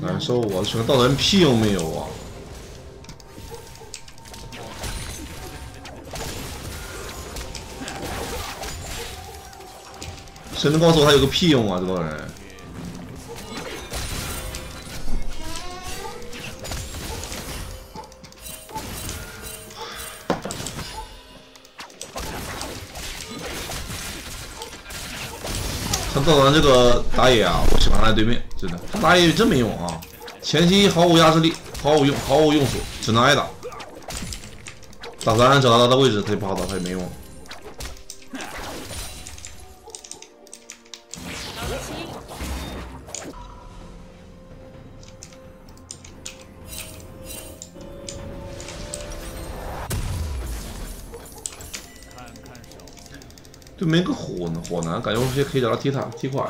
难受啊！选到人屁用没有啊？谁能告诉我他有个屁用啊？这帮人！像赵然这个打野啊，我喜欢赖对面，真的，他打野真没用啊！前期毫无压制力，毫无用，毫无用处，只能挨打。打三找到他的位置，他就不好打，他也没用。对面个火呢，火男感觉我直接可以找到踢塔踢快。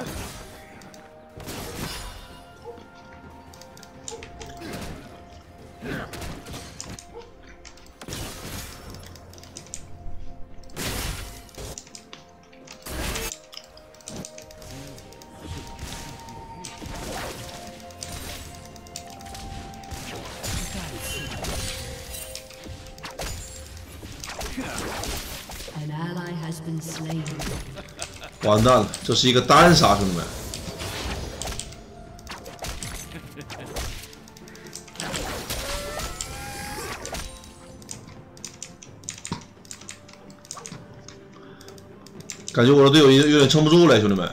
完蛋了，这是一个单杀，兄弟们！感觉我的队友有有点撑不住了，兄弟们。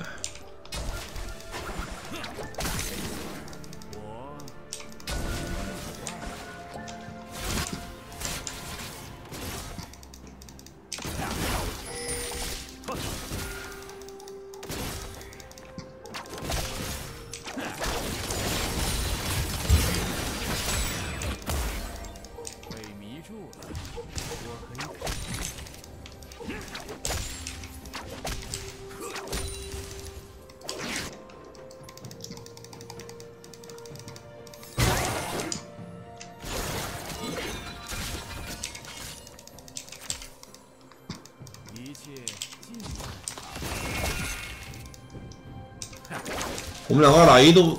我们两个二打一都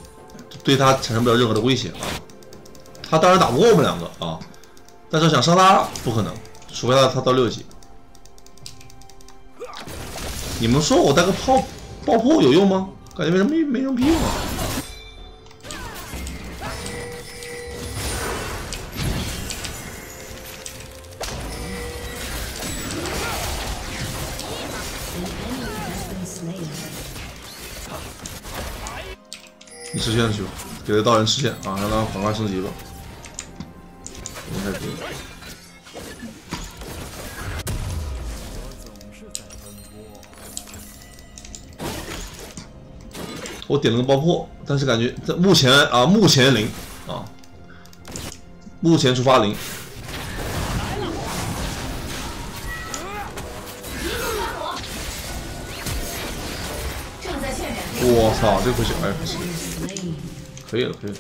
对他产生不了任何的威胁啊！他当然打不过我们两个啊，但是想伤他不可能，除非他他到六级。你们说我带个炮爆破有用吗？感觉没什么没什么屁用啊！实现去吧，给他道人实现啊，让他赶快升级吧。太可以。我点了个爆破，但是感觉在目前啊，目前零啊，目前触发零。我操，这不行，哎，不行，可以了，可以了。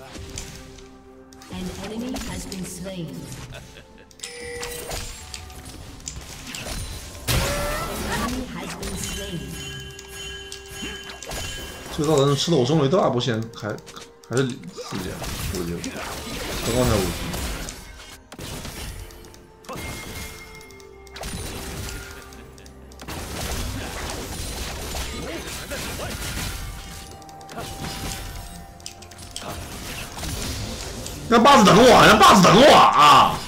这个人吃的我中了一大波线，还还是四级，五级，刚刚才五级。让爸子等我，让爸子等我啊！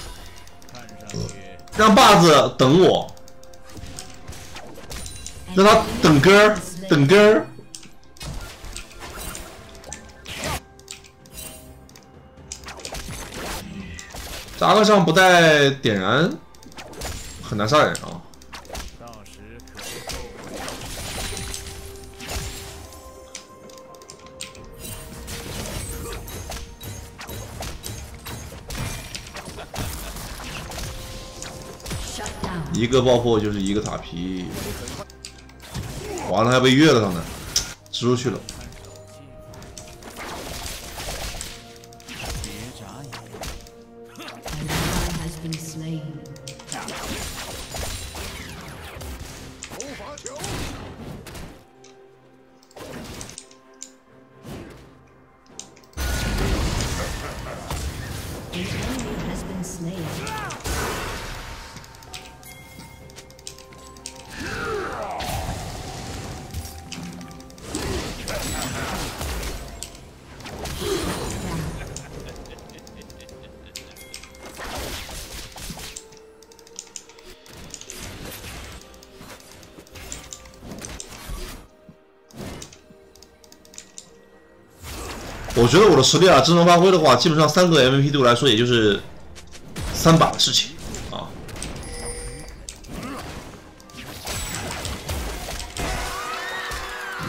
让爸子等我，让他等根儿，等根儿。扎克上不带点燃，很难杀人啊。一个爆破就是一个塔皮，完了还被越了他们，吃出去了。我觉得我的实力啊，正常发挥的话，基本上三个 MVP 对我来说也就是三把的事情啊。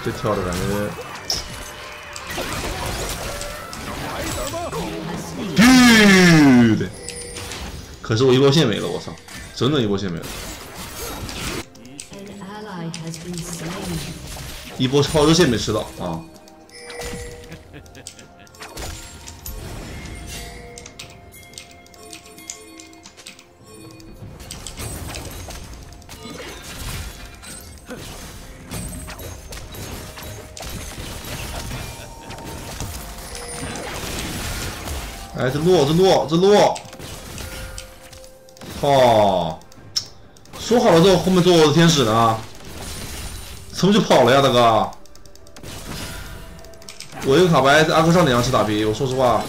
这跳的感觉，对，可是我一波线没了，我操，整整一波线没了，一波超热线没吃到啊。哎，这落，这落，这落！操！说好了之后后面做我的天使呢？怎么就跑了呀，大哥？我一个卡牌在阿克上脸上吃打皮，我说实话。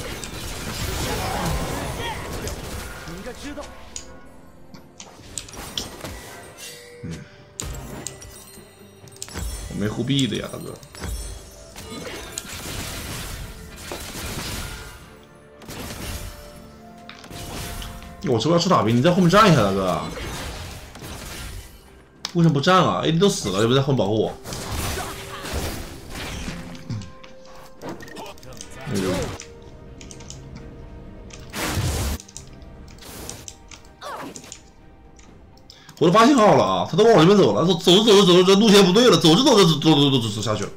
嗯，我没护币的呀，大哥。我这边要出打兵，你在后面站一下，大哥。为什么不站啊？AD 都死了，又不在后面保护我。哎呦！我都发信号了啊，他都往我这边走了，走走着走着走着，路线不对了，走着走着走走走走走下去了。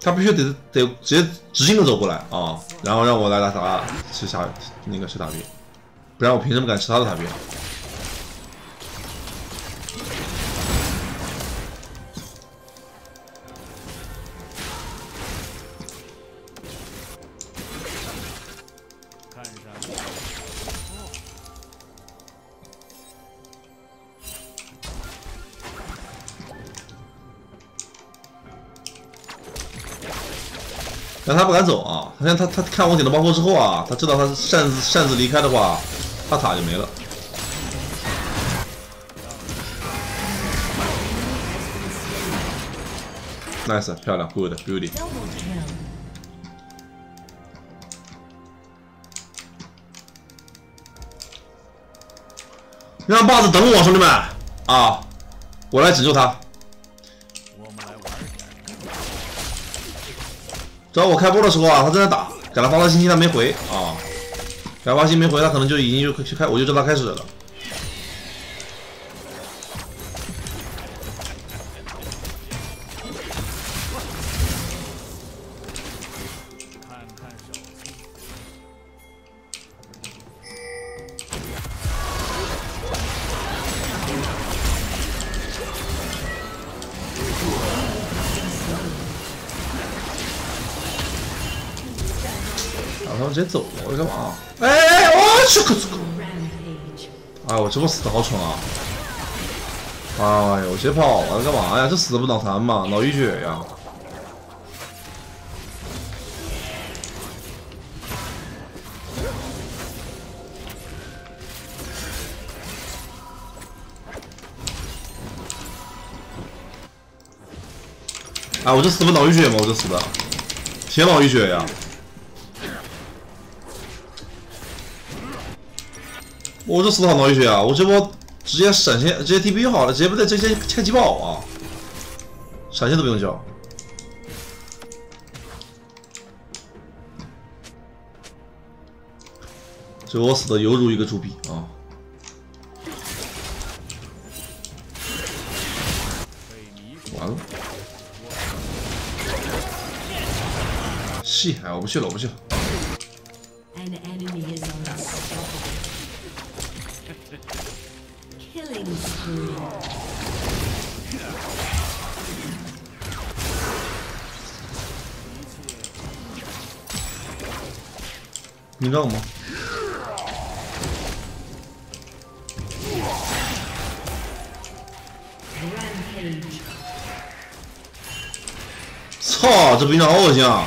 他必须得得直接直径的走过来啊，然后让我来打他吃下那个吃大兵，不然我凭什么敢吃他的大兵？但他不敢走啊！他现他他看我点了爆破之后啊，他知道他擅自擅自离开的话，他塔就没了。Nice，漂亮，Good，Beauty。让豹子等我，兄弟们啊！我来拯救他。只要我开播的时候啊，他正在打，给他发了信息，他没回啊，给他发信息没回，他可能就已经就开，我就知道他开始了。接走了，我干嘛？哎，我去！哎，我这波死的好蠢啊！哎呦，我直接跑了，干嘛呀？这死的不脑残吗？脑淤血呀！哎，我这死不脑淤血吗？我这死的，铁脑淤血呀！我这死的好脑淤血啊！我这波直接闪现，直接 TP 好了，直接不在直接开机爆啊！闪现都不用交，这我死的犹如一个猪逼啊！完了，戏，哎，我不去了，我不去了。你让吗？操，这兵长好恶心啊！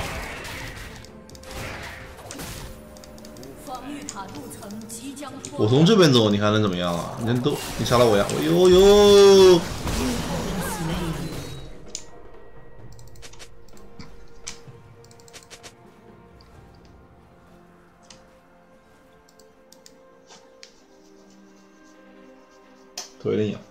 我从这边走你还能怎么样啊？人都你杀了我呀？哎呦呦头有点痒。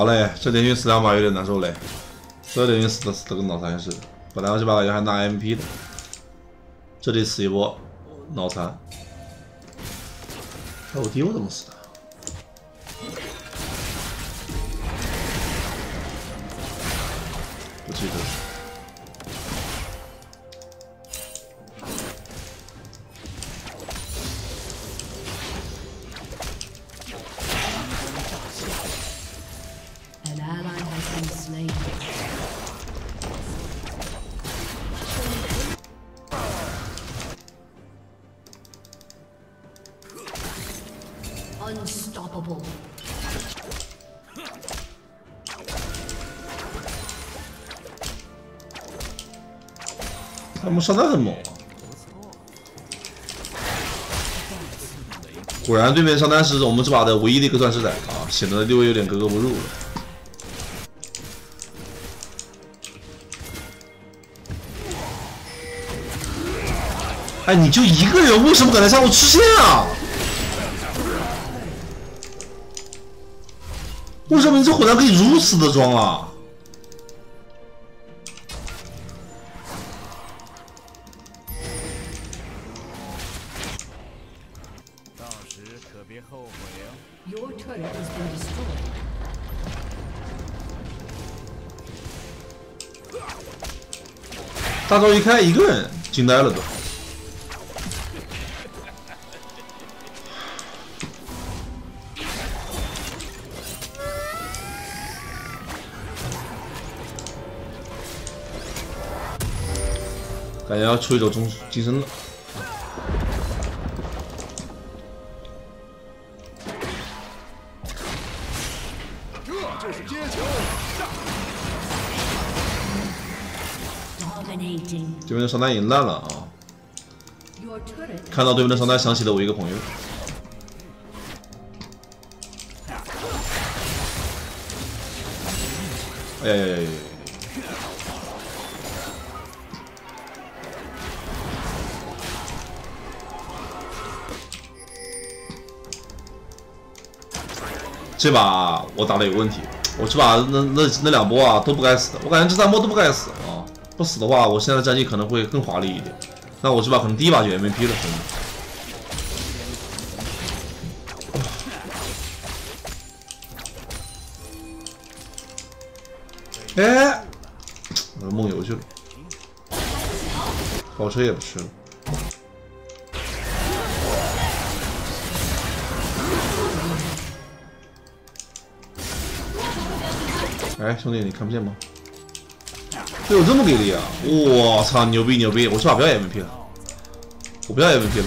好嘞，这连续死两把有点难受嘞，这连续死的死的跟脑残似的。本来我这把要还拿 MP 的，这里死一波脑残。我弟我怎么死的？不记得。上单很猛啊！果然，对面上单是我们这把的唯一的一个钻石仔啊，显得六位有点格格不入。哎，你就一个人，为什么敢在下路吃线啊？为什么你这火枪可以如此的装啊？大招一开，一个人惊呆了都。感觉要出一种终晋升了。上单已经烂了啊！看到对面的上单，想起了我一个朋友。哎！这把我打的有问题，我这把那那那两波啊都不该死的，我感觉这三波都不该死啊！不死的话，我现在战绩可能会更华丽一点。那我这把可能第一把就 MVP 了，兄弟。哎，我梦游去了，跑车也不吃了。哎，兄弟，你看不见吗？队友这么给力啊！我操，牛逼牛逼！我这把不要 MVP 了，我不要 MVP 了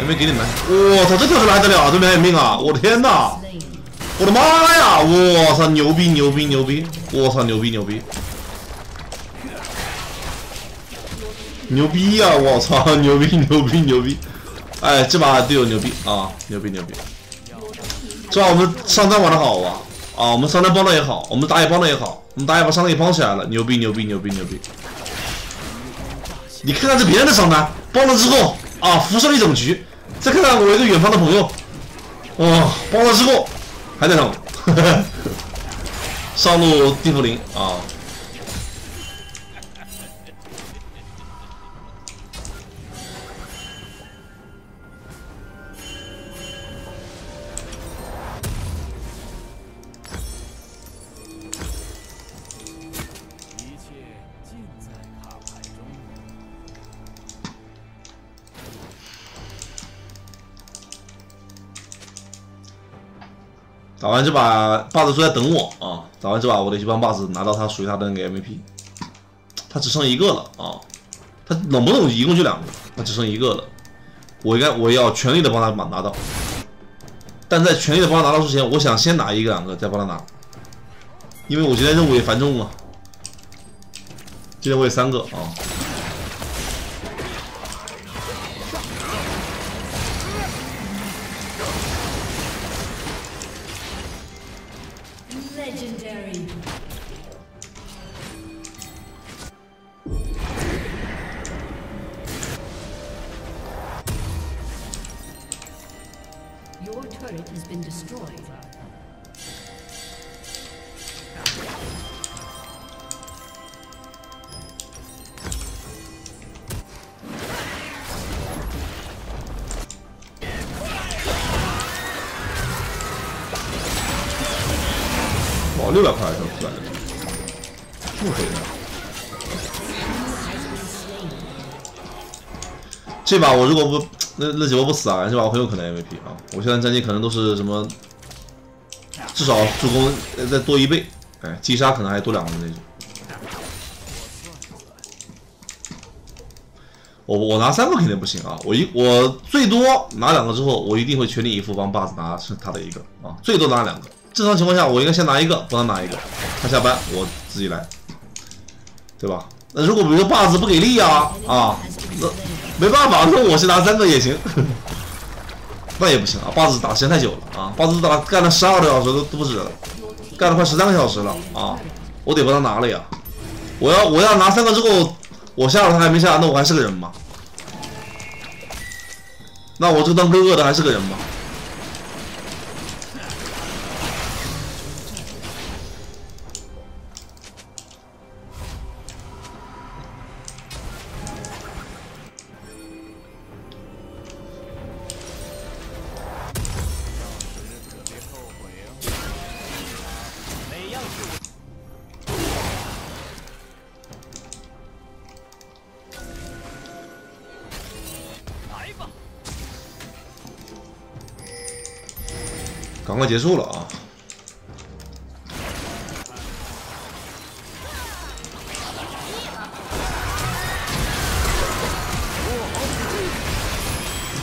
，MVP 给你们。我操，这跳出来还得了？对面还有命啊！我的天哪！我的妈呀！我操，牛逼牛逼牛逼！我操，牛逼牛逼！牛逼呀！我操，牛逼牛逼牛逼！哎，这把队友牛逼啊！牛逼牛逼！这把我们上单玩的好啊！啊，我们上单帮了也好，我们打野帮了也好，我们打野把上单给帮起来了，牛逼牛逼牛逼牛逼！你看看这别人的上单帮了之后啊，辐射了一整局，再看看我一个远方的朋友，哇，帮了之后还在上，上路地缚灵啊。打完这把 boss 都在等我啊！打完这把我得去帮 boss 拿到他属于他的那个 MVP。他只剩一个了啊！他冷不冷一共就两个，他只剩一个了。我应该我要全力的帮他拿拿到。但在全力的帮他拿到之前，我想先拿一个两个再帮他拿，因为我今天任务也繁重啊。今天我有三个啊。六百块是出来的，这么贵的。这把我如果不那那几波不死啊，这把我很有可能 MVP 啊！我现在战绩可能都是什么，至少助攻再多一倍，哎，击杀可能还多两个那种。我我拿三个肯定不行啊！我一我最多拿两个之后，我一定会全力以赴帮把子拿是他的一个啊，最多拿两个。正常情况下，我应该先拿一个，帮他拿一个，他下班我自己来，对吧？那如果比如说把子不给力啊啊，那没办法，那我先拿三个也行，那也不行啊。把子打时间太久了啊，把子打干了十二个小时都都不止了，干了快十三个小时了啊，我得帮他拿了呀。我要我要拿三个之后，我下了他还没下，那我还是个人吗？那我这当哥哥的还是个人吗？赶快结束了啊！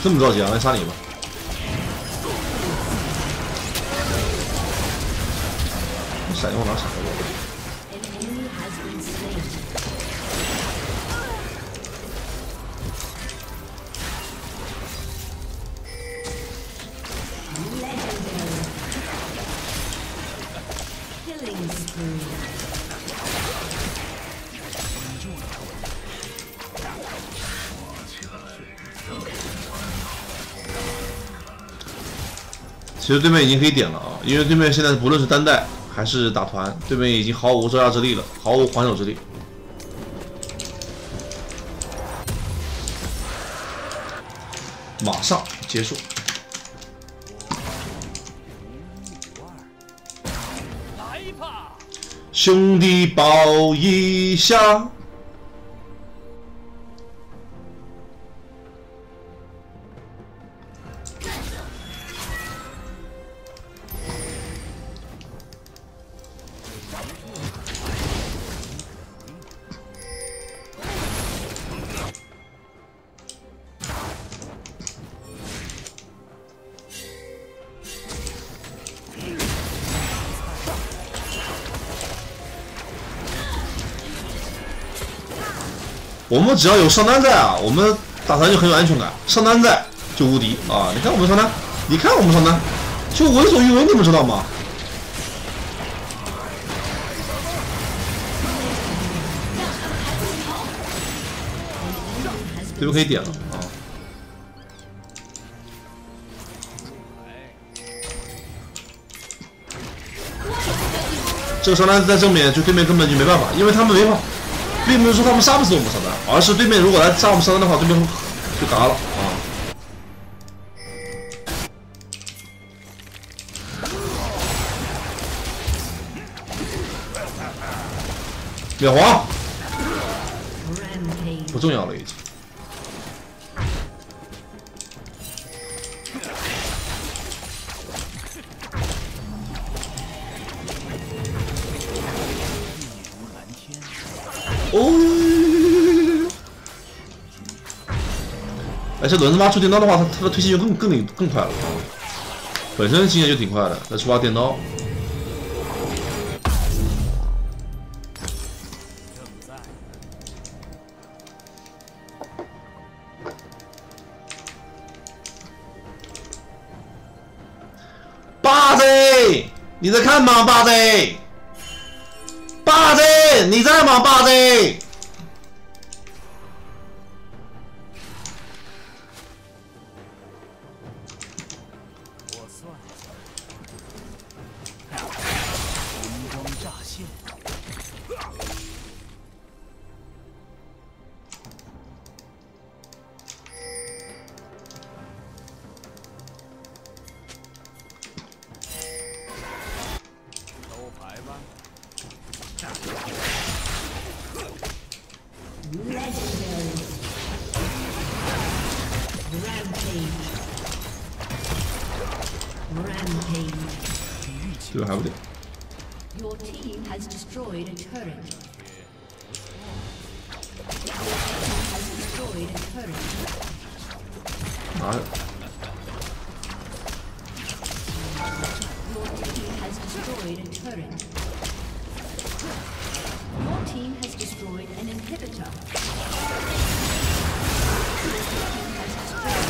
这么着急啊？来杀你吧！你闪用哪闪了其实对面已经可以点了啊，因为对面现在不论是单带还是打团，对面已经毫无招架之力了，毫无还手之力。马上结束。兄弟抱一下。我们只要有上单在啊，我们打团就很有安全感。上单在就无敌啊！你看我们上单，你看我们上单，就为所欲为，你们知道吗？这就可以点了啊！这个上单在正面，就对面根本就没办法，因为他们没法，并不是说他们杀不死我们上单，而是对面如果来杀我们上单的话，对面就嘎了啊！秒黄而且轮子妈出电刀的话，他他的推进就更更更快了。本身经验就挺快的，再出把电刀，八贼你在看吗，八 Z？八 Z，你在吗，八 Z？这个还不对， Your team has destroyed a turret. Your team has destroyed a turret. 拿着。 Your team has destroyed a turret. Your team has destroyed an inhibitor. Your team has destroyed a turret.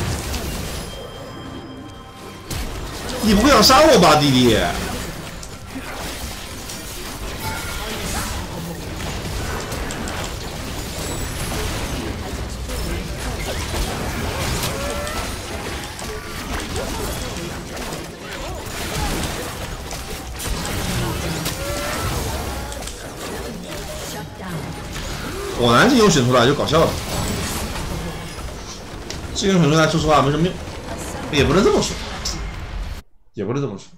你不会想杀我吧，弟弟？ 英雄选出来就搞笑了。这种选出来，说实话没什么用，也不能这么说，也不能这么说。